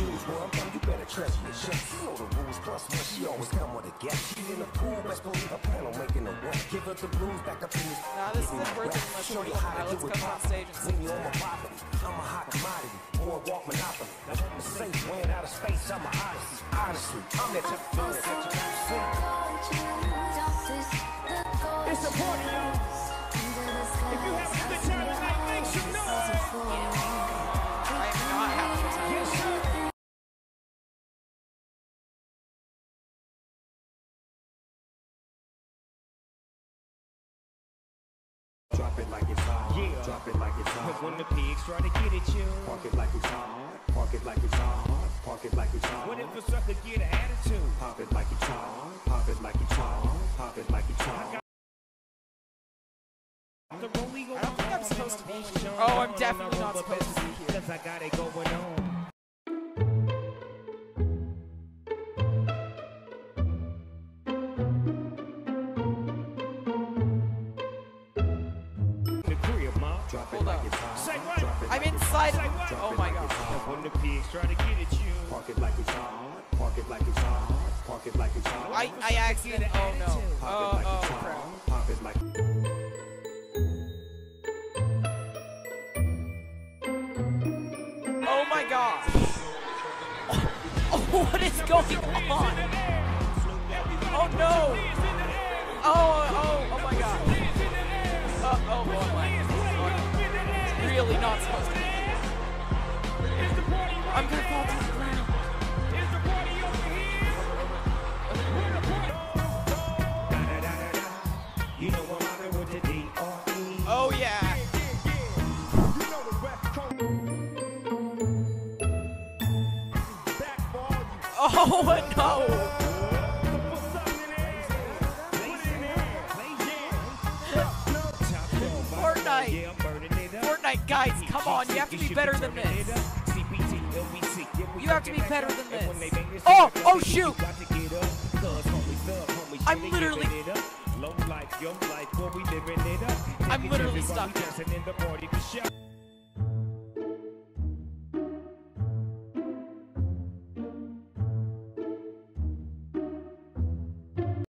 Jews, where I'm from, you better treasure your checks. You know the rules, plus one, she always come with a guest. She in the pool, best believe her plan on making a wet. Give her the blues, back up to me. Nah, this isn't birthday unless Shorty Woman. Now let's come on stage and When you on my property, I'm a hot commodity. Boardwalk monopoly. I'm a safe, weighing out of space, I'm a odyssey. Honestly, I'm that type of dude it like it's hot. Yeah. Drop it like it's hot. When the pigs try to get at you. Park it like it's hot. Park it like it's hot. Park it like it's hot. What if a sucker get an attitude? Pop it like it's hot. Pop it like it's hot. Pop it like it's hot. The I don't think I'm supposed to be here. Oh, I'm definitely not supposed to be here. Cause I got it going on. Hold like up. it's. Say what? It I'm like inside. Say what? Oh my god. And when the pigs try to get at you. Park it like it's hot. Park it like it's hot. Park it like it's hot. I I accident. Oh no. Pop Oh it like oh it's oh, crap. Pop it like Oh my god. Oh, what is going on? Oh no. My- Really not supposed to. be. I'm gonna fall to the ground. You know I'm out with the D-R-E. Oh yeah. Oh no. Fortnite. Fortnite, guys, come on, you have to be better than this. You have to be better than this. Oh, oh shoot. I'm literally-. I'm literally stuck. Dancing